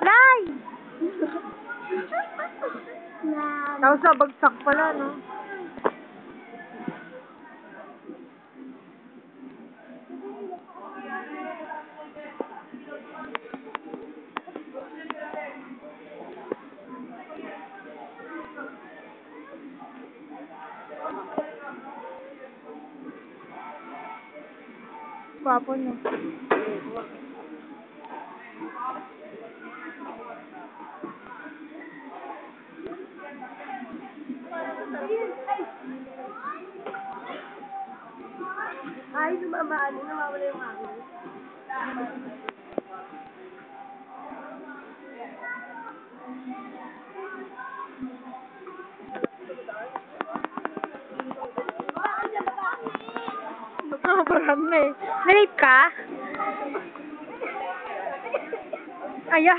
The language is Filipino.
Nay! Na, Tapos nabagsak pala, no? Gwapo, no? ay, lumamaan, lumawala yung hangin. programy. Rybka. A ja...